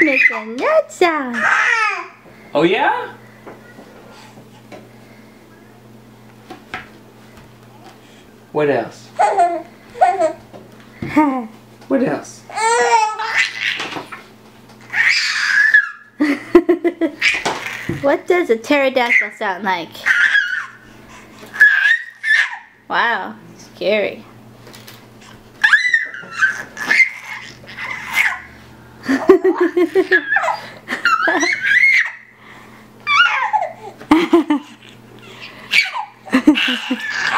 makes a nut sound. Oh yeah? What else? What else? what does a pterodactyl sound like? Wow, scary. Ha ha ha.